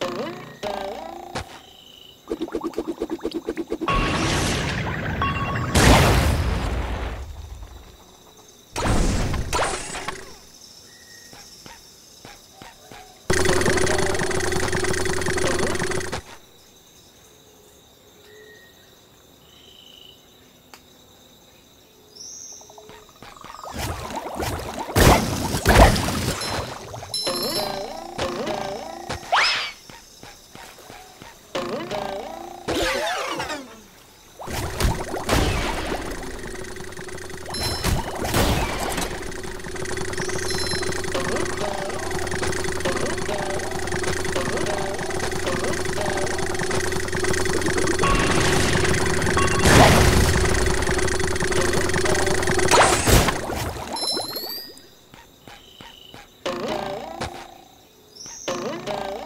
Mm-hmm. Hello.